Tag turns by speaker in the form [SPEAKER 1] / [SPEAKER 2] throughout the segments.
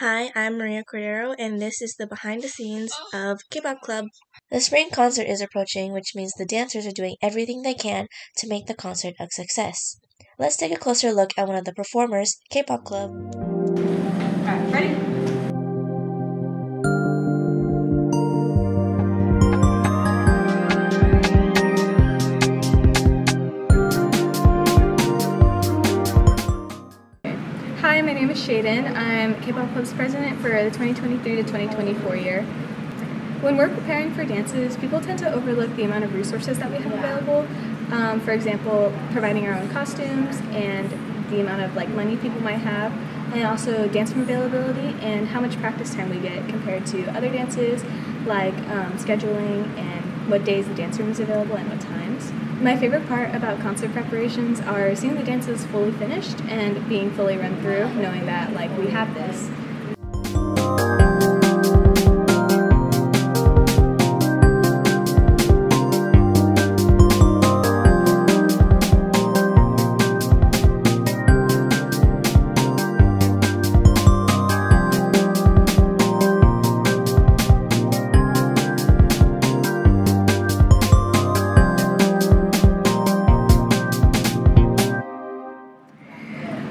[SPEAKER 1] Hi, I'm Maria Cordero, and this is the behind the scenes oh. of K-Pop Club. The spring concert is approaching, which means the dancers are doing everything they can to make the concert a success. Let's take a closer look at one of the performers, K-Pop Club.
[SPEAKER 2] Hi, my name is Shaden. I'm K-Pop Club's president for the 2023 to 2024 year. When we're preparing for dances, people tend to overlook the amount of resources that we have available. Um, for example, providing our own costumes and the amount of like money people might have, and also dance room availability and how much practice time we get compared to other dances, like um, scheduling and what days the dance room is available and what times. My favorite part about concert preparations are seeing the dances fully finished and being fully run through, knowing that like we have this.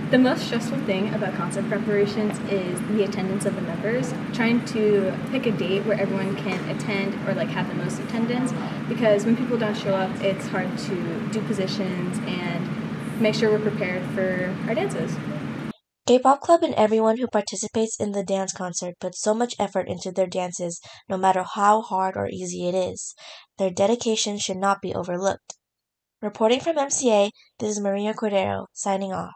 [SPEAKER 2] The most stressful thing about concert preparations is the attendance of the members. Trying to pick a date where everyone can attend or like have the most attendance because when people don't show up, it's hard to do positions and make sure we're prepared for our dances.
[SPEAKER 1] K-Pop Club and everyone who participates in the dance concert put so much effort into their dances, no matter how hard or easy it is. Their dedication should not be overlooked. Reporting from MCA, this is Maria Cordero, signing off.